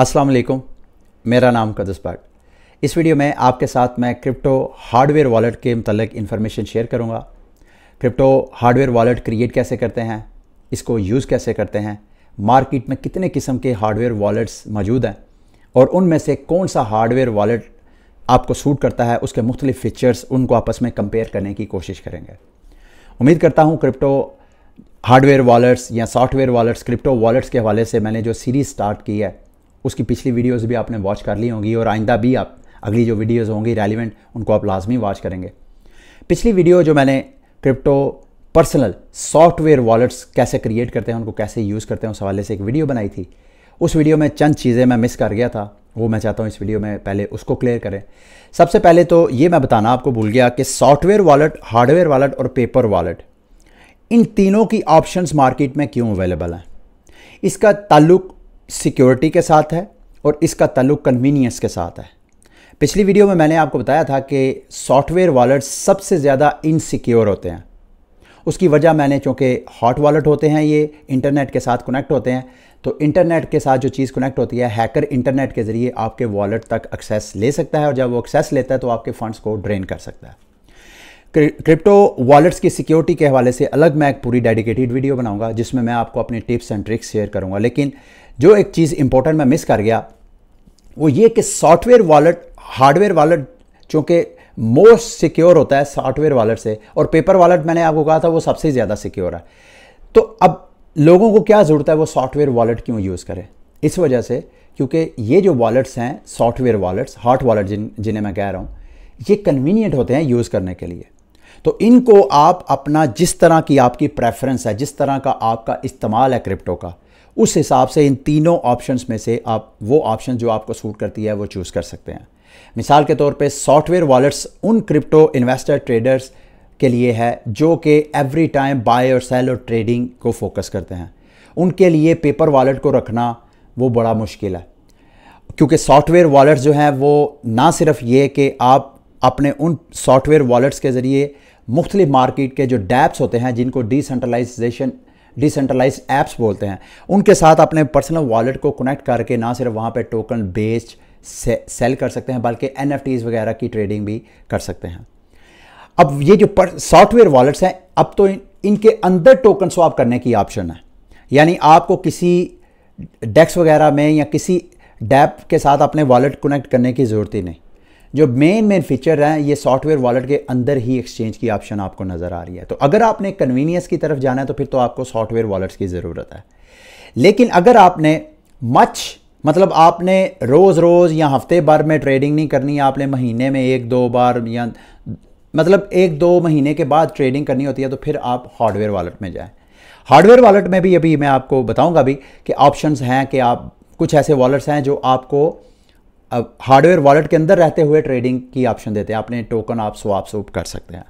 अस्सलाम वालेकुम मेरा नाम कदस भट्ट इस वीडियो में आपके साथ मैं क्रिप्टो हार्डवेयर वॉलेट के मतलब इन्फॉर्मेशन शेयर करूँगा। क्रिप्टो हार्डवेयर वॉलेट क्रिएट कैसे करते हैं, इसको यूज़ कैसे करते हैं, मार्केट में कितने किस्म के हार्डवेयर वॉलेट्स मौजूद हैं, और उनमें से कौन सा हार्डवेयर वॉलेट आपको सूट करता है, उसके मुख्तलिफ़ फ़ीचर्स उनको आपस में कंपेयर करने की कोशिश करेंगे। उम्मीद करता हूँ क्रिप्टो हार्डवेयर वॉलेट्स या सॉफ्टवेयर वॉलेट्स, क्रिप्टो वॉलेट्स के हवाले से मैंने जो सीरीज़ स्टार्ट की है उसकी पिछली वीडियोज़ भी आपने वॉच कर ली होंगी और आइंदा भी आप, अगली जो वीडियोज़ होंगी रेलिवेंट उनको आप लाजमी वॉच करेंगे। पिछली वीडियो जो मैंने क्रिप्टो पर्सनल सॉफ्टवेयर वॉलेट्स कैसे क्रिएट करते हैं, उनको कैसे यूज़ करते हैं, उस हवाले से एक वीडियो बनाई थी। उस वीडियो में चंद चीज़ें मैं मिस कर गया था, वो मैं चाहता हूँ इस वीडियो में पहले उसको क्लियर करें। सबसे पहले तो ये मैं बताना आपको भूल गया कि सॉफ्टवेयर वॉलेट हार्डवेयर वॉलेट और पेपर वॉलेट इन तीनों की ऑप्शंस मार्केट में क्यों अवेलेबल हैं? इसका ताल्लुक सिक्योरिटी के साथ है और इसका ताल्लुक कन्वीनियंस के साथ है। पिछली वीडियो में मैंने आपको बताया था कि सॉफ्टवेयर वॉलेट सबसे ज़्यादा इनसिक्योर होते हैं। उसकी वजह मैंने, चूँकि हॉट वॉलेट होते हैं ये इंटरनेट के साथ कनेक्ट होते हैं तो इंटरनेट के साथ जो चीज़ कनेक्ट होती है हैकर इंटरनेट के ज़रिए आपके वॉलेट तक एक्सेस ले सकता है और जब वो एक्सेस लेता है तो आपके फंड्स को ड्रेन कर सकता है। क्रिप्टो वॉलेट्स की सिक्योरिटी के हवाले से अलग मैं एक पूरी डेडिकेटेड वीडियो बनाऊँगा, जिसमें मैं आपको अपने टिप्स एंड ट्रिक्स शेयर करूँगा, लेकिन जो एक चीज़ इंपॉर्टेंट मैं मिस कर गया, वो ये कि सॉफ्टवेयर वॉलेट हार्डवेयर वॉलेट चूँकि मोस्ट सिक्योर होता है सॉफ्टवेयर वॉलेट से, और पेपर वॉलेट मैंने आपको कहा था वो सबसे ज़्यादा सिक्योर है। तो अब लोगों को क्या ज़रूरत है वो सॉफ्टवेयर वॉलेट क्यों यूज़ करें? इस वजह से क्योंकि ये जो वॉलेट्स हैं सॉफ्टवेयर वॉलेट्स हॉट वॉलेट जिन, जिन्हें मैं कह रहा हूँ, ये कन्वीनियंट होते हैं यूज़ करने के लिए। तो इनको आप अपना जिस तरह की आपकी प्रेफरेंस है, जिस तरह का आपका इस्तेमाल है क्रिप्टो का उस हिसाब से इन तीनों ऑप्शंस में से आप, वो ऑप्शन जो आपको सूट करती है, वो चूज़ कर सकते हैं। मिसाल के तौर पे सॉफ्टवेयर वॉलेट्स उन क्रिप्टो इन्वेस्टर ट्रेडर्स के लिए है, जो कि एवरी टाइम बाय और सेल और ट्रेडिंग को फोकस करते हैं। उनके लिए पेपर वॉलेट को रखना वो बड़ा मुश्किल है। क्योंकि सॉफ्टवेयर वॉलेट्स जो हैं, वो ना सिर्फ़ ये कि आप अपने उन सॉफ्टवेयर वॉलेट्स के ज़रिए मुख्तलिफ़ मार्केट के जो डैप्स होते हैं, जिनको डिसेंट्रलाइजेशन डिसेंट्रलाइज ऐप्स बोलते हैं। उनके साथ अपने पर्सनल वॉलेट को कनेक्ट करके ना सिर्फ़ वहाँ पे टोकन बेच से, सेल कर सकते हैं बल्कि एन वगैरह की ट्रेडिंग भी कर सकते हैं। अब ये जो सॉफ्टवेयर वॉलेट्स हैं अब तो इन, इनके अंदर टोकन स्वाप करने की ऑप्शन है। यानी आपको किसी डेक्स वगैरह में या किसी डैप के साथ अपने वॉलेट कनेक्ट करने की ज़रूरत ही नहीं। जो मेन मेन फीचर हैं, ये सॉफ्टवेयर वॉलेट के अंदर ही एक्सचेंज की ऑप्शन आपको नज़र आ रही है। तो अगर आपने कन्वीनियंस की तरफ़ जाना है तो फिर तो आपको सॉफ्टवेयर वॉलेट्स की ज़रूरत है। लेकिन अगर आपने मच मतलब आपने रोज़ रोज़ या हफ़्ते भर में ट्रेडिंग नहीं करनी, आपने महीने में एक दो बार या मतलब एक दो महीने के बाद ट्रेडिंग करनी होती है तो फिर आप हार्डवेयर वॉलेट में जाएँ। हार्डवेयर वॉलेट में भी अभी मैं आपको बताऊँगा भी कि ऑप्शंस हैं कि आप, कुछ ऐसे वॉलेट्स हैं जो आपको अब हार्डवेयर वॉलेट के अंदर रहते हुए ट्रेडिंग की ऑप्शन देते हैं। अपने टोकन आप स्वाप सूप कर सकते हैं।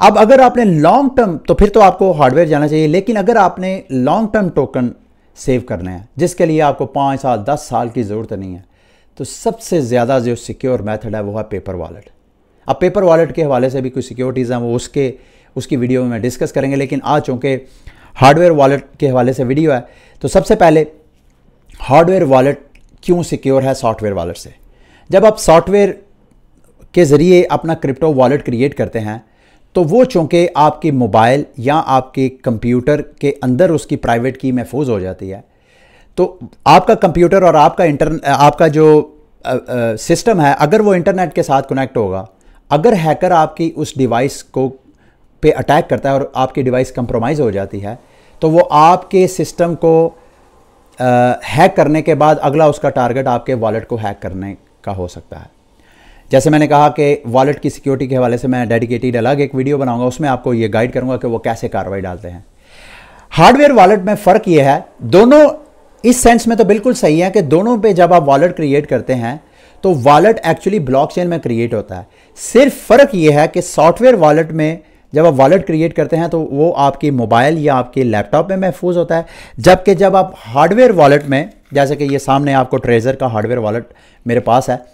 अब अगर आपने लॉन्ग टर्म तो फिर तो आपको हार्डवेयर जाना चाहिए, लेकिन अगर आपने लॉन्ग टर्म टोकन सेव करने हैं, जिसके लिए आपको पाँच साल, दस साल की ज़रूरत नहीं है तो सबसे ज़्यादा जो सिक्योर मेथड है, वो है पेपर वॉलेट अब पेपर वॉलेट के हवाले से भी कुछ सिक्योरिटीज़ हैं, वो उसके, उसकी वीडियो में डिस्कस करेंगे, लेकिन आज चूँकि हार्डवेयर वॉलेट के हवाले से वीडियो है तो सबसे पहले हार्डवेयर वॉलेट क्यों सिक्योर है सॉफ्टवेयर वॉलेट से? जब आप सॉफ्टवेयर के ज़रिए अपना क्रिप्टो वॉलेट क्रिएट करते हैं तो वो चूँकि आपके मोबाइल या आपके कंप्यूटर के अंदर उसकी प्राइवेट की महफूज हो जाती है तो आपका कंप्यूटर और आपका इंटर आपका जो सिस्टम है, अगर वो इंटरनेट के साथ कनेक्ट होगा, अगर हैकर आपकी उस डिवाइस को पे अटैक करता है और आपकी डिवाइस कंप्रोमाइज़ हो जाती है तो वो आपके सिस्टम को हैक करने के बाद अगला उसका टारगेट आपके वॉलेट को हैक करने का हो सकता है। जैसे मैंने कहा कि वॉलेट की सिक्योरिटी के हवाले से मैं डेडिकेटेड अलग एक वीडियो बनाऊँगा, उसमें आपको ये गाइड करूँगा कि वो कैसे कार्रवाई डालते हैं। हार्डवेयर वॉलेट में फ़र्क ये है, दोनों इस सेंस में तो बिल्कुल सही है कि दोनों पे जब आप वॉलेट क्रिएट करते हैं तो वॉलेट एक्चुअली ब्लॉकचेन में क्रिएट होता है। सिर्फ़ फ़र्क यह है कि सॉफ्टवेयर वॉलेट में जब आप वॉलेट क्रिएट करते हैं तो वो आपकी मोबाइल या आपके लैपटॉप में महफूज होता है। जबकि जब आप हार्डवेयर वॉलेट में, जैसे कि ये सामने आपको ट्रेजर का हार्डवेयर वॉलेट मेरे पास है,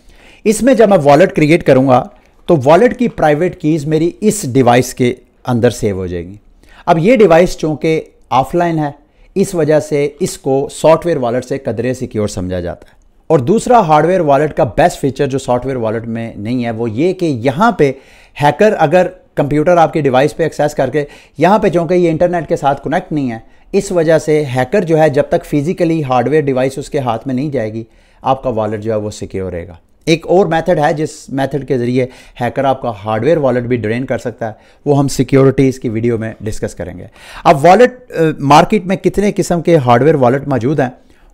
इसमें जब मैं वॉलेट क्रिएट करूँगा तो वॉलेट की प्राइवेट कीज़ मेरी इस डिवाइस के अंदर सेव हो जाएगी। अब ये डिवाइस चूँकि ऑफलाइन है, इस वजह से इसको सॉफ्टवेयर वॉलेट से कदरे सिक्योर समझा जाता है। और दूसरा हार्डवेयर वॉलेट का बेस्ट फीचर जो सॉफ्टवेयर वॉलेट में नहीं है, वो ये कि यहाँ पे हैकर अगर कंप्यूटर आपके डिवाइस पे एक्सेस करके यहाँ पे चूँकि ये इंटरनेट के साथ कनेक्ट नहीं है। इस वजह से हैकर जो है जब तक फिजिकली हार्डवेयर डिवाइस उसके हाथ में नहीं जाएगी, आपका वॉलेट जो है वो सिक्योर रहेगा। एक और मेथड है जिस मेथड के ज़रिए हैकर आपका हार्डवेयर वॉलेट भी ड्रेन कर सकता है, वो हम सिक्योरिटीज़ की वीडियो में डिस्कस करेंगे। अब वॉलेट मार्केट में कितने किस्म के हार्डवेयर वॉलेट मौजूद हैं,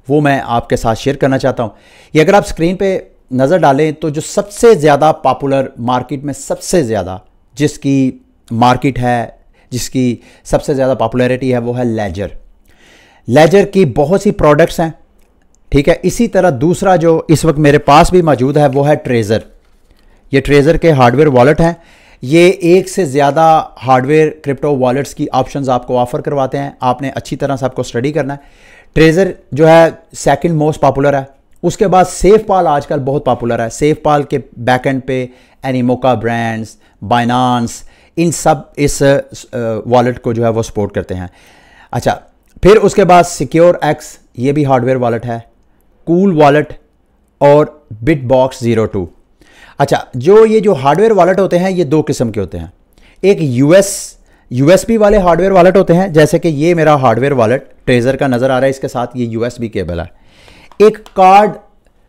वो मैं आपके साथ शेयर करना चाहता हूँ। ये अगर आप स्क्रीन पे नज़र डालें तो जो सबसे ज़्यादा पॉपुलर मार्केट में सबसे ज़्यादा जिसकी मार्केट है, जिसकी सबसे ज़्यादा पॉपुलैरिटी है, वो है लेजर। लेजर की बहुत सी प्रोडक्ट्स हैं, ठीक है? इसी तरह दूसरा जो इस वक्त मेरे पास भी मौजूद है, वो है ट्रेज़र। ये ट्रेज़र के हार्डवेयर वॉलेट हैं। ये एक से ज़्यादा हार्डवेयर क्रिप्टो वॉलेट्स की ऑप्शंस आपको ऑफ़र करवाते हैं। आपने अच्छी तरह से आपको स्टडी करना है। ट्रेज़र जो है सेकंड मोस्ट पॉपुलर है। उसके बाद सेफ़ पाल आजकल बहुत पॉपुलर है। सेफ़ पाल के बैक एंड पे एनीमोका ब्रांड्स बाइनांस इन सब इस वॉलेट को जो है वो सपोर्ट करते हैं। अच्छा फिर उसके बाद सिक्योर एक्स ये भी हार्डवेयर वॉलेट है। कूल वॉलेट और बिट बॉक्स ज़ीरो टू अच्छा जो ये जो हार्डवेयर वॉलेट होते हैं, ये दो किस्म के होते हैं। एक यूएस यूएसबी वाले हार्डवेयर वॉलेट होते हैं, जैसे कि ये मेरा हार्डवेयर वॉलेट ट्रेजर का नज़र आ रहा है, इसके साथ ये यूएसबी केबल है। एक कार्ड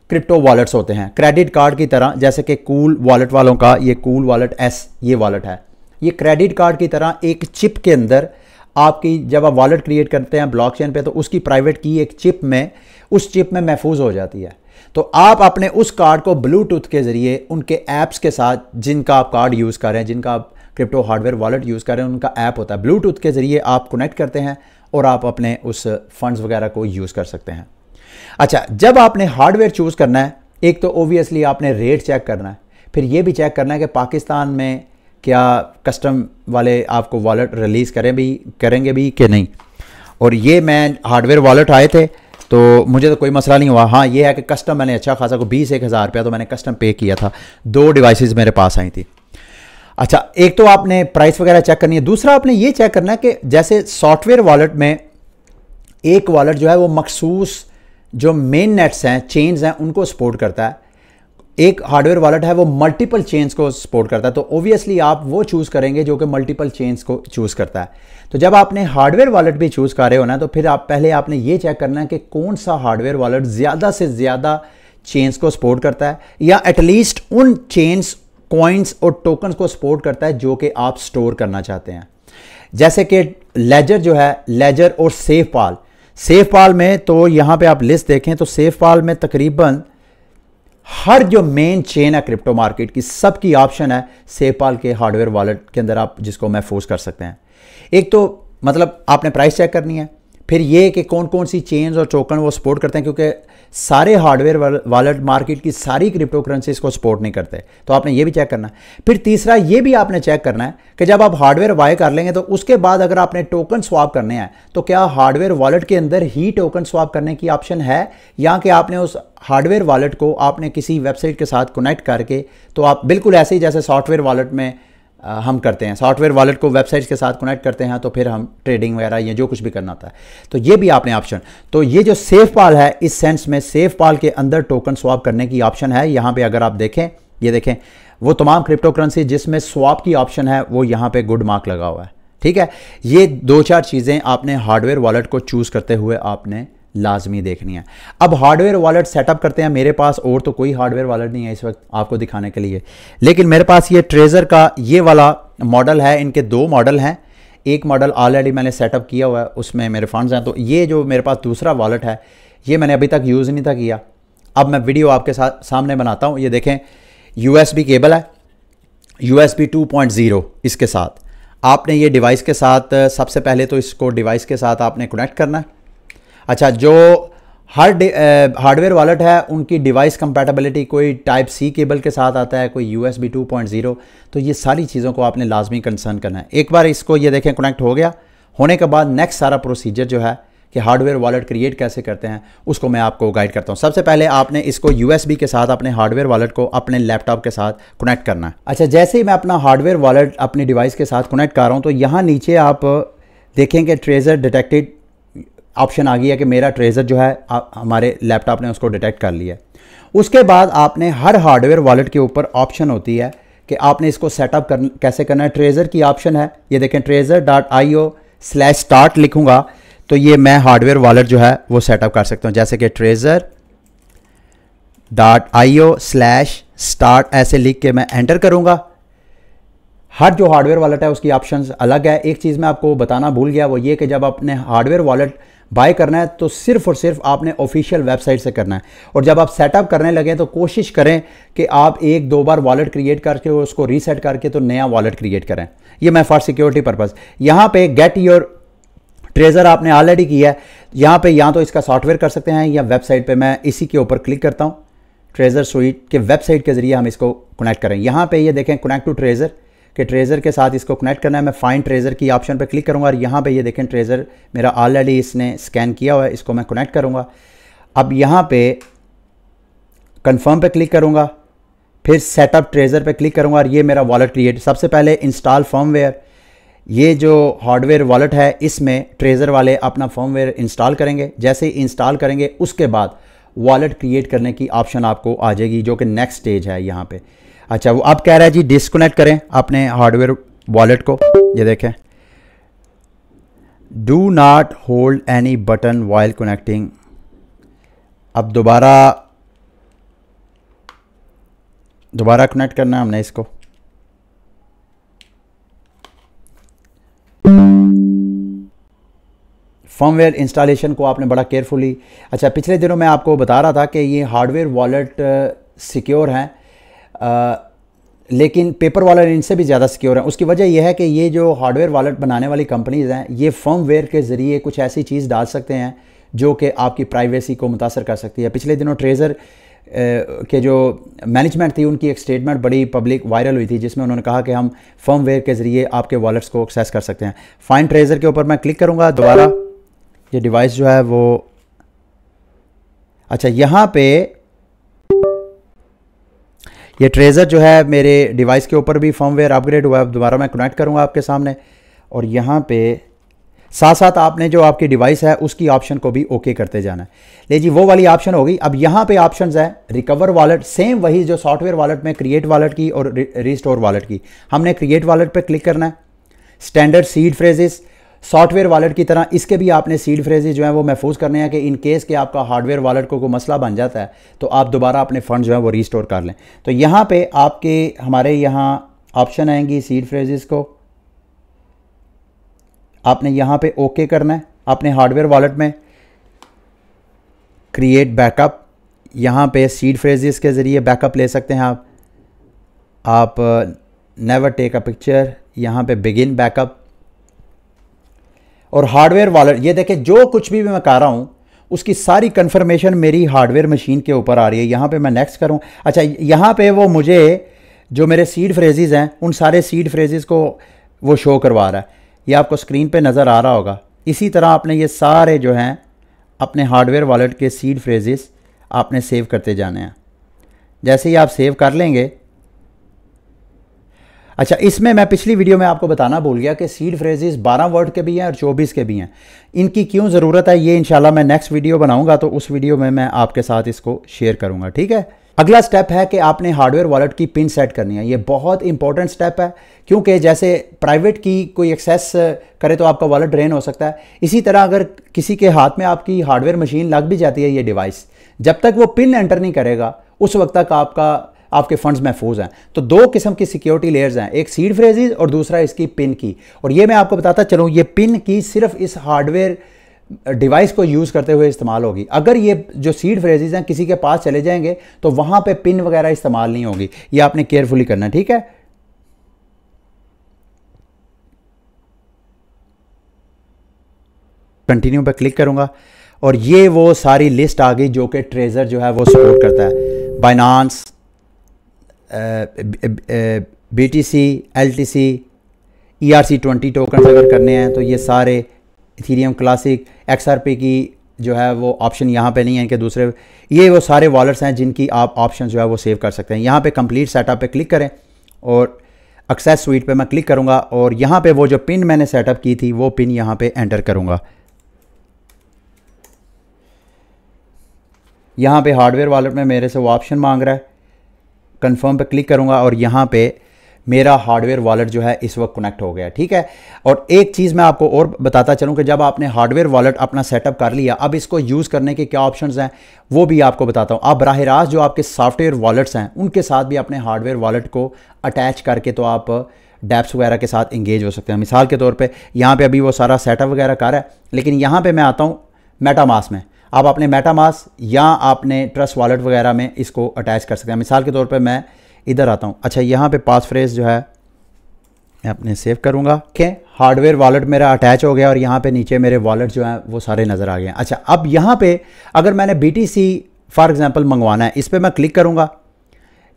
क्रिप्टो वॉलेट्स होते हैं। क्रेडिट कार्ड की तरह, जैसे कि कूल वॉलेट वालों का, ये कूल वॉलेट एस ये वॉलेट है। ये क्रेडिट कार्ड की तरह एक चिप के अंदर आपकी जब आप वॉलेट क्रिएट करते हैं ब्लॉकचेन पे तो उसकी प्राइवेट की एक चिप में, उस चिप में महफूज हो जाती है। तो आप अपने उस कार्ड को ब्लूटूथ के ज़रिए उनके ऐप्स के साथ, जिनका आप कार्ड यूज़ कर रहे हैं, जिनका आप क्रिप्टो हार्डवेयर वॉलेट यूज़ कर रहे हैं, उनका ऐप होता है। ब्लूटूथ के ज़रिए आप कनेक्ट करते हैं और आप अपने उस फंड्स वगैरह को यूज़ कर सकते हैं। अच्छा जब आपने हार्डवेयर चूज़ करना है, एक तो ओबियसली आपने रेट चेक करना है, फिर ये भी चेक करना है कि पाकिस्तान में क्या कस्टम वाले आपको वॉलेट रिलीज़ करें भी, करेंगे भी कि नहीं। और ये मैं हार्डवेयर वॉलेट आए थे तो मुझे तो कोई मसला नहीं हुआ। हाँ ये है कि कस्टम मैंने अच्छा खासा को बीस एक हज़ार रुपया तो मैंने कस्टम पे किया था। दो डिवाइसेस मेरे पास आई थी। अच्छा एक तो आपने प्राइस वगैरह चेक करनी है, दूसरा आपने ये चेक करना है कि जैसे सॉफ्टवेयर वॉलेट में एक वॉलेट जो है वो मखसूस जो मेन नेट्स हैं चेन्स हैं, उनको सपोर्ट करता है। एक हार्डवेयर वॉलेट है, वो मल्टीपल चेन्स को सपोर्ट करता है। तो ओबियसली आप वो चूज़ करेंगे जो कि मल्टीपल चेन्स को चूज़ करता है। तो जब आपने हार्डवेयर वॉलेट भी चूज़ कर रहे हो ना तो फिर आप, पहले आपने ये चेक करना है कि कौन सा हार्डवेयर वॉलेट ज़्यादा से ज़्यादा चेन्स को सपोर्ट करता है, या एटलीस्ट उन चेन्स कॉइन्स और टोकन्स को सपोर्ट करता है जो कि आप स्टोर करना चाहते हैं। जैसे कि लेजर जो है लेजर और सेफ़ पाल सेफ़ पाल में तो यहाँ पे आप लिस्ट देखें तो सेफ़ पाल में तकरीबन हर जो मेन चेन है क्रिप्टो मार्केट की, सबकी ऑप्शन है सेफ़ पाल के हार्डवेयर वॉलेट के अंदर आप जिसको महफूज कर सकते हैं। एक तो मतलब आपने प्राइस चेक करनी है, फिर ये कि कौन कौन सी चेन्स और टोकन वो सपोर्ट करते हैं, क्योंकि सारे हार्डवेयर वॉलेट मार्केट की सारी क्रिप्टो करेंसीज को सपोर्ट नहीं करते। तो आपने ये भी चेक करना। है फिर तीसरा, ये भी आपने चेक करना है कि जब आप हार्डवेयर बाय कर लेंगे तो उसके बाद अगर आपने टोकन स्वाप करने हैं तो क्या हार्डवेयर वॉलेट के अंदर ही टोकन स्वाप करने की ऑप्शन है? या कि आपने उस हार्डवेयर वॉलेट को आपने किसी वेबसाइट के साथ कनेक्ट करके तो आप बिल्कुल ऐसे ही जैसे सॉफ्टवेयर वॉलेट में हम करते हैं। सॉफ्टवेयर वॉलेट को वेबसाइट्स के साथ कनेक्ट करते हैं तो फिर हम ट्रेडिंग वगैरह या जो कुछ भी करना होता है। तो ये भी आपने ऑप्शन। तो ये जो सेफ़ पाल है, इस सेंस में सेफ़ पाल के अंदर टोकन स्वाप करने की ऑप्शन है। यहाँ पे अगर आप देखें, ये देखें, वो तमाम क्रिप्टो करेंसी जिसमें स्वाप की ऑप्शन है, वो यहाँ पे गुड मार्क लगा हुआ है। ठीक है? ये दो चार चीज़ें आपने हार्डवेयर वॉलेट को चूज़ करते हुए आपने लाजमी देखनी है। अब हार्डवेयर वॉलेट सेटअप करते हैं। मेरे पास और तो कोई हार्डवेयर वॉलेट नहीं है इस वक्त आपको दिखाने के लिए। लेकिन मेरे पास ये ट्रेजर का ये वाला मॉडल है। इनके दो मॉडल हैं। एक मॉडल ऑलरेडी मैंने सेटअप किया हुआ है, उसमें मेरे फंड्स हैं। तो ये जो मेरे पास दूसरा वॉलेट है, ये मैंने अभी तक यूज़ नहीं था किया। अब मैं वीडियो आपके साथ सामने बनाता हूँ। ये देखें यूएसबी केबल है। यू एस इसके साथ। आपने ये डिवाइस के साथ, सबसे पहले तो इसको डिवाइस के साथ आपने कनेक्ट करना है। अच्छा जो हर हार्डवेयर वॉलेट है, उनकी डिवाइस कंपैटिबिलिटी कोई टाइप सी केबल के साथ आता है, कोई U S B two point zero तो ये सारी चीज़ों को आपने लाजमी कंसर्न करना है। एक बार इसको ये देखें, कनेक्ट हो गया। होने के बाद नेक्स्ट सारा प्रोसीजर जो है कि हार्डवेयर वॉलेट क्रिएट कैसे करते हैं, उसको मैं आपको गाइड करता हूँ। सबसे पहले आपने इसको यूएसबी के साथ, अपने हार्डवेयर वॉलेट को अपने लैपटॉप के साथ कनेक्ट करना है। अच्छा जैसे ही मैं अपना हार्डवेयर वॉलेट, अपनी डिवाइस के साथ कनेक्ट कर रहा हूँ तो यहाँ नीचे आप देखेंगे, ट्रेजर डिटेक्टेड ऑप्शन आ गया कि मेरा ट्रेजर जो है आ, हमारे लैपटॉप ने उसको डिटेक्ट कर लिया उसके बाद आपने हर हार्डवेयर वॉलेट के ऊपर ऑप्शन होती है कि आपने इसको सेटअप कर कैसे करना है। ट्रेजर की ऑप्शन है। ये देखें Trezor dot I O slash start लिखूँगा तो ये मैं हार्डवेयर वॉलेट जो है वो सेटअप कर सकता हूँ। जैसे कि Trezor dot I O slash start ऐसे लिख के मैं एंटर करूँगा। हर जो हार्डवेयर वॉलेट है उसकी ऑप्शंस अलग है। एक चीज़ मैं आपको बताना भूल गया वो ये कि जब आपने हार्डवेयर वॉलेट बाय करना है तो सिर्फ़ और सिर्फ़ आपने ऑफिशियल वेबसाइट से करना है। और जब आप सेटअप करने लगे तो कोशिश करें कि आप एक दो बार वॉलेट क्रिएट करके उसको रीसेट करके तो नया वॉलेट क्रिएट करें। ये मैं फॉर सिक्योरिटी पर्पज़ यहाँ पे गेट योर ट्रेजर आपने ऑलरेडी किया है। यहाँ पे या तो इसका सॉफ्टवेयर कर सकते हैं, या वेबसाइट पे मैं इसी के ऊपर क्लिक करता हूँ। ट्रेजर स्वीट के वेबसाइट के ज़रिए हम इसको कनेक्ट करें। यहाँ पे ये देखें कनेक्ट टू ट्रेजर कि ट्रेजर के साथ इसको कनेक्ट करना है। मैं फाइन ट्रेजर की ऑप्शन पर क्लिक करूँगा और यहाँ पर ये देखें ट्रेजर मेरा ऑलरेडी इसने स्कैन किया हुआ है। इसको मैं कनेक्ट करूँगा। अब यहाँ पर कन्फर्म पर क्लिक करूँगा। फिर सेटअप ट्रेजर पर क्लिक करूँगा और ये मेरा वॉलेट क्रिएट सबसे पहले इंस्टॉल फर्मवेयर ये जो हार्डवेयर वॉलेट है, इसमें ट्रेजर वाले अपना फर्मवेयर इंस्टॉल करेंगे। जैसे ही इंस्टॉल करेंगे, उसके बाद वॉलेट क्रिएट करने की ऑप्शन आपको आ जाएगी, जो कि नेक्स्ट स्टेज है यहाँ पे। अच्छा वो अब कह रहा है जी डिस्कनेक्ट करें अपने हार्डवेयर वॉलेट को। ये देखें। Do not hold any button while connecting अब दोबारा दोबारा कनेक्ट करना है हमने इसको। फर्मवेयर इंस्टॉलेशन को आपने बड़ा केयरफुली अच्छा पिछले दिनों मैं आपको बता रहा था कि ये हार्डवेयर वॉलेट सिक्योर हैं। लेकिन पेपर वॉलेट इनसे भी ज़्यादा सिक्योर है। उसकी वजह यह है कि ये जो हार्डवेयर वॉलेट बनाने वाली कंपनीज़ हैं, ये फर्मवेयर के ज़रिए कुछ ऐसी चीज़ डाल सकते हैं जो कि आपकी प्राइवेसी को मुतासर कर सकती है। पिछले दिनों ट्रेज़र के जो मैनेजमेंट थी, उनकी एक स्टेटमेंट बड़ी पब्लिक वायरल हुई थी, जिसमें उन्होंने कहा कि हम फर्मवेयर के ज़रिए आपके वॉलेट्स को एक्सेस कर सकते हैं। फाइन ट्रेज़र के ऊपर मैं क्लिक करूँगा दोबारा। ये डिवाइस जो है वो अच्छा यहाँ पे ये ट्रेज़र जो है मेरे डिवाइस के ऊपर भी फॉर्मवेयर अपग्रेड हुआ है। दोबारा मैं कनेक्ट करूँगा आपके सामने। और यहाँ पे साथ साथ आपने जो आपकी डिवाइस है, उसकी ऑप्शन को भी ओके करते जाना है। ले जी, वो वाली ऑप्शन होगी अब यहाँ पे ऑप्शंस है रिकवर वॉलेट सेम वही जो सॉफ्टवेयर वॉलेट में क्रिएट वॉलेट की और रिस्टोर वॉलेट की। हमने क्रिएट वॉलेट पे क्लिक करना है। Standard seed phrases software wallet की तरह, इसके भी आपने सीड फ्रेजेज जो है वो महफूज करने हैं कि इन केस के आपका हार्डवेयर वॉलेट को कोई मसला बन जाता है तो आप दोबारा अपने फंड जो है वो रीस्टोर कर लें। तो यहाँ पे आपके, हमारे यहाँ ऑप्शन आएँगी सीड फ्रेजेस को। आपने यहाँ पे ओके करना है, अपने हार्डवेयर वॉलेट में। क्रिएट बैकअप, यहाँ पे सीड फ्रेजेस के ज़रिए बैकअप ले सकते हैं आप। आप, नेवर टेक अ पिक्चर, यहाँ पे बिगिन बैकअप। और हार्डवेयर वॉलेट ये देखें, जो कुछ भी मैं कर रहा हूँ, उसकी सारी कन्फर्मेशन मेरी हार्डवेयर मशीन के ऊपर आ रही है। यहाँ पे मैं नेक्स्ट करूँ। अच्छा यहाँ पे वो मुझे, जो मेरे सीड फ्रेजेस हैं, उन सारे सीड फ्रेजेस को वो शो करवा रहा है। ये आपको स्क्रीन पे नज़र आ रहा होगा। इसी तरह आपने ये सारे जो हैं, अपने हार्डवेयर वॉलेट के सीड फ्रेजेस आपने सेव करते जाने हैं। जैसे ही आप सेव कर लेंगे अच्छा इसमें मैं पिछली वीडियो में आपको बताना भूल गया कि सीड फ्रेजेस 12 वर्ड के भी हैं और 24 के भी हैं। इनकी क्यों ज़रूरत है, ये इंशाल्लाह मैं नेक्स्ट वीडियो बनाऊँगा तो उस वीडियो में मैं आपके साथ इसको शेयर करूँगा, ठीक है? अगला स्टेप है कि आपने हार्डवेयर वॉलेट की पिन सेट करनी है। ये बहुत इंपॉर्टेंट स्टेप है, क्योंकि जैसे प्राइवेट की कोई एक्सेस करे तो आपका वॉलेट ड्रेन हो सकता है। इसी तरह अगर किसी के हाथ में आपकी हार्डवेयर मशीन लग भी जाती है ये डिवाइस जब तक वो पिन एंटर नहीं करेगा, उस वक्त तक आपका आपके फंड्स महफूज हैं। तो दो किस्म की सिक्योरिटी लेयर्स हैं। एक सीड फ्रेजेज और दूसरा इसकी पिन की। और ये मैं आपको बताता चलूँ, ये पिन की सिर्फ़ इस हार्डवेयर डिवाइस को यूज़ करते हुए इस्तेमाल होगी। अगर ये जो सीड फ्रेजेज हैं किसी के पास चले जाएँगे तो वहाँ पे पिन वगैरह इस्तेमाल नहीं होगी। ये आपने केयरफुली करना ठीक है? कंटिन्यू पे क्लिक करूँगा। और ये वो सारी लिस्ट आ गई जो कि ट्रेजर जो है वो सपोर्ट करता है। Binance B T C L T C E R C twenty token अगर करने हैं तो ये सारे Ethereum classic X R P की जो है वो ऑप्शन यहाँ पे नहीं है कि दूसरे। ये वो सारे वॉलेट्स हैं जिनकी आप ऑप्शन जो है वो सेव कर सकते हैं। यहाँ पे कंप्लीट सेटअप पे क्लिक करें और एक्सेस स्वीट पे मैं क्लिक करूँगा और यहाँ पे वो जो पिन मैंने सेटअप की थी, वो पिन यहाँ पे एंटर करूँगा। यहाँ पे हार्डवेयर वॉलेट में मेरे से वो ऑप्शन मांग रहा है। कंफर्म पे क्लिक करूँगा और यहाँ पे मेरा हार्डवेयर वॉलेट जो है इस वक्त कनेक्ट हो गया ठीक है? और एक चीज़ मैं आपको और बताता चलूँ कि जब आपने हार्डवेयर वॉलेट अपना सेटअप कर लिया, अब इसको यूज़ करने के क्या ऑप्शंस हैं, वो भी आपको बताता हूँ। आप बराह जो आपके सॉफ्टवेयर वॉलेट्स हैं, उनके साथ भी अपने हार्डवेयर वॉलेट को अटैच करके तो आप डैप्स वगैरह के साथ इंगेज हो सकते हैं। मिसाल के तौर पर यहाँ पर अभी वो सारा सेटअप वगैरह कर रहा है, लेकिन यहाँ पर मैं आता हूँ मेटामास में। आप अपने मेटामास या आपने ट्रस्ट वॉलेट वगैरह में इसको अटैच कर सकते हैं। मिसाल के तौर पर मैं इधर आता हूँ। अच्छा यहाँ पर पास फ्रेज जो है, मैं अपने सेव करूँगा। के हार्डवेयर वॉलेट मेरा अटैच हो गया और यहाँ पे नीचे मेरे वॉलेट जो हैं, वो सारे नज़र आ गए अच्छा अब यहाँ पे अगर मैंने B T C for example मंगवाना है, इस पर मैं क्लिक करूँगा।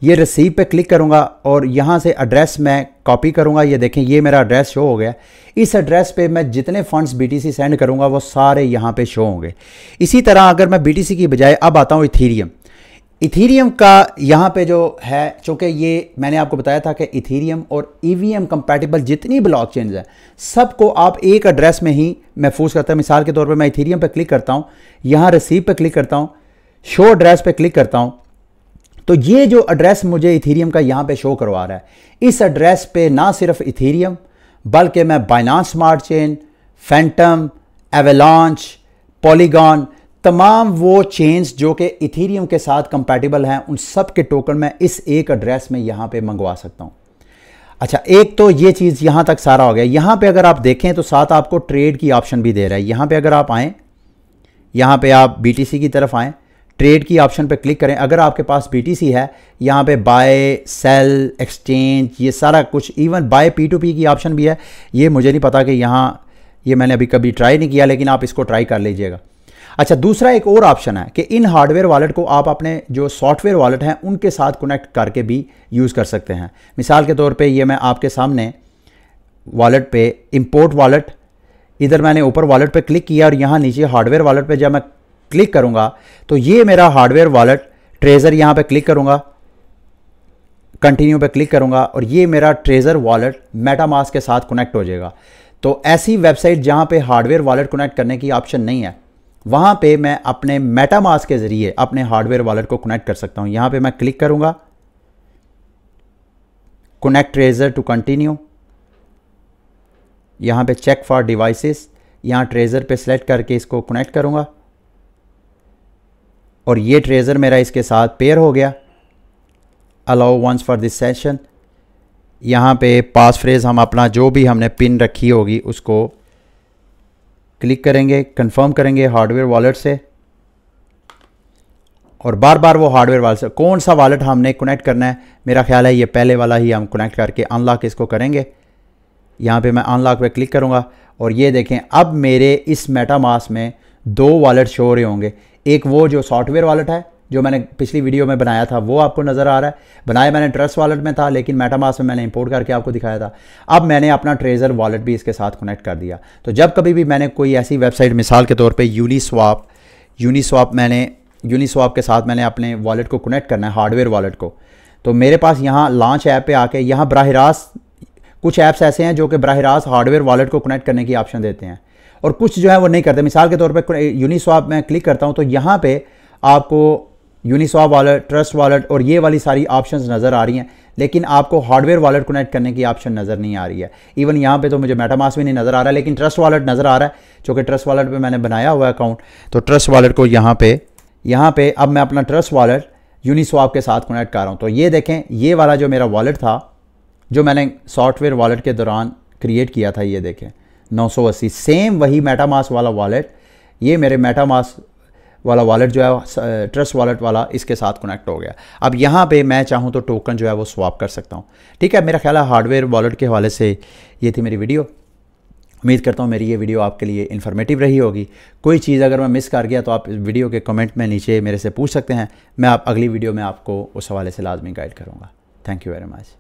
ये रिसीव पे क्लिक करूँगा और यहाँ से एड्रेस मैं कॉपी करूँगा। ये देखें, ये मेरा एड्रेस शो हो गया। इस एड्रेस पे मैं जितने फंड्स बीटीसी सेंड करूँगा, वो सारे यहाँ पे शो होंगे। इसी तरह अगर मैं बीटीसी की बजाय अब आता हूँ इथीरियम इथीरियम का यहाँ पे जो है, चूँकि ये मैंने आपको बताया था कि इथीरियम और ई वी एम कंपेटिबल जितनी ब्लॉक चेंज है, सबको आप एक एड्रेस में ही महफूज करते हैं। मिसाल के तौर पर मैं इथीरियम पर क्लिक करता हूँ, यहाँ रिसीव पर क्लिक करता हूँ शो एड्रेस पर क्लिक करता हूँ तो ये जो एड्रेस मुझे इथीरियम का यहाँ पे शो करवा रहा है। इस एड्रेस पे ना सिर्फ़ इथीरियम बल्कि मैं Binance smart chain Fantom Avalanche Polygon तमाम वो चेन्स जो कि इथीरियम के साथ कंपैटिबल हैं, उन सब के टोकन मैं इस एक एड्रेस में यहाँ पे मंगवा सकता हूँ। अच्छा एक तो ये चीज़ यहाँ तक सारा हो गया। यहाँ पे अगर आप देखें तो साथ आपको ट्रेड की ऑप्शन भी दे रहा है। यहाँ पे अगर आप आएँ, यहाँ पे आप बीटीसी की तरफ़ आएँ ट्रेड की ऑप्शन पर क्लिक करें। अगर आपके पास बी है, यहाँ पे बाय सेल एक्सचेंज ये सारा कुछ even buy P to P की ऑप्शन भी है। ये मुझे नहीं पता कि यहाँ ये मैंने अभी कभी ट्राई नहीं किया, लेकिन आप इसको ट्राई कर लीजिएगा। अच्छा दूसरा एक और ऑप्शन है कि इन हार्डवेयर वॉलेट को आप अपने जो सॉफ्टवेयर वॉलेट हैं, उनके साथ कनेक्ट करके भी यूज़ कर सकते हैं। मिसाल के तौर पे ये मैं आपके सामने वॉलेट पे इंपोर्ट वॉलेट इधर मैंने ऊपर वॉलेट पे क्लिक किया और यहाँ नीचे हार्डवेयर वॉलेट पे जब मैं क्लिक करूँगा तो ये मेरा हार्डवेयर वॉलेट ट्रेजर यहाँ पे क्लिक करूँगा कंटिन्यू पे क्लिक करूँगा, और ये मेरा ट्रेजर वॉलेट मेटामास के साथ कनेक्ट हो जाएगा। तो ऐसी वेबसाइट जहाँ पे हार्डवेयर वॉलेट कनेक्ट करने की ऑप्शन नहीं है, वहाँ पे मैं अपने मेटामास के ज़रिए अपने हार्डवेयर वॉलेट को कनेक्ट कर सकता हूँ। यहाँ पे मैं क्लिक करूँगा कनेक्ट ट्रेजर टू कंटिन्यू यहाँ पे चेक फॉर डिवाइसेस यहाँ ट्रेजर पे सेलेक्ट करके इसको कनेक्ट करूँगा। और ये ट्रेजर मेरा इसके साथ पेयर हो गया। Allow once for this session यहाँ पे पास फ्रेज हम अपना जो भी हमने पिन रखी होगी उसको क्लिक करेंगे कंफर्म करेंगे हार्डवेयर वॉलेट से। और बार बार वो हार्डवेयर वॉलेट से, कौन सा वॉलेट हमने कनेक्ट करना है? मेरा ख्याल है ये पहले वाला ही हम कनेक्ट करके अनलॉक इसको करेंगे। यहाँ पे मैं अनलॉक पे क्लिक करूँगा। और ये देखें, अब मेरे इस मेटामास में दो वॉलेट शो हो रहे होंगे। एक वो जो सॉफ्टवेयर वॉलेट है, जो मैंने पिछली वीडियो में बनाया था, वो आपको नज़र आ रहा है। बनाया मैंने ट्रस्ट वॉलेट में था, लेकिन मेटामास में मैंने इंपोर्ट करके आपको दिखाया था। अब मैंने अपना ट्रेजर वॉलेट भी इसके साथ कनेक्ट कर दिया। तो जब कभी भी मैंने कोई ऐसी वेबसाइट मिसाल के तौर पर यूनी स्वाप यूनी स्वाप मैंने यूनी स्वाप के साथ मैंने अपने वॉलेट को कनेक्ट करना है हार्डवेयर वॉलेट को। तो मेरे पास यहाँ लॉन्च ऐप पे आके यहाँ बरह कुछ ऐप्स ऐसे हैं जो कि बरह हार्डवेयर वॉलेट को कनेक्ट करने की ऑप्शन देते हैं। और कुछ जो है वो नहीं करते। मिसाल के तौर पे यूनिस्वाप में क्लिक करता हूँ तो यहाँ पर आपको यूनिसॉप वॉलेट ट्रस्ट वॉलेट और ये वाली सारी ऑप्शंस नज़र आ रही हैं, लेकिन आपको हार्डवेयर वॉलेट कनेक्ट करने की ऑप्शन नज़र नहीं आ रही है। इवन यहाँ पे तो मुझे मेटामास भी नहीं नज़र आ रहा है, लेकिन ट्रस्ट वॉलेट नज़र आ रहा है चूँकि ट्रस्ट वॉलेट पे मैंने बनाया हुआ अकाउंट तो ट्रस्ट वॉलेट को यहाँ पे यहाँ पे अब मैं अपना ट्रस्ट वॉलेट यूनिस्वाप के साथ कनेक्ट कर रहा हूँ। तो ये देखें, ये वाला जो मेरा वॉलेट था, जो मैंने सॉफ्टवेयर वॉलेट के दौरान क्रिएट किया था, ये देखें। 980 सेम वही मेटामास वाला वॉलेट ये मेरे मेटामास वाला वॉलेट जो है ट्रस्ट वॉलेट वाला, इसके साथ कनेक्ट हो गया। अब यहाँ पे मैं चाहूँ तो टोकन जो है वो स्वाप कर सकता हूँ। ठीक है, मेरा ख्याल है हार्डवेयर वॉलेट के हवाले से ये थी मेरी वीडियो उम्मीद करता हूँ मेरी ये वीडियो आपके लिए इन्फॉर्मेटिव रही होगी। कोई चीज़ अगर मैं मिस कर गया तो आप इस वीडियो के कमेंट में नीचे मेरे से पूछ सकते हैं। मैं आप, अगली वीडियो में आपको उस हवाले से लाजमी गाइड करूँगा। Thank you very much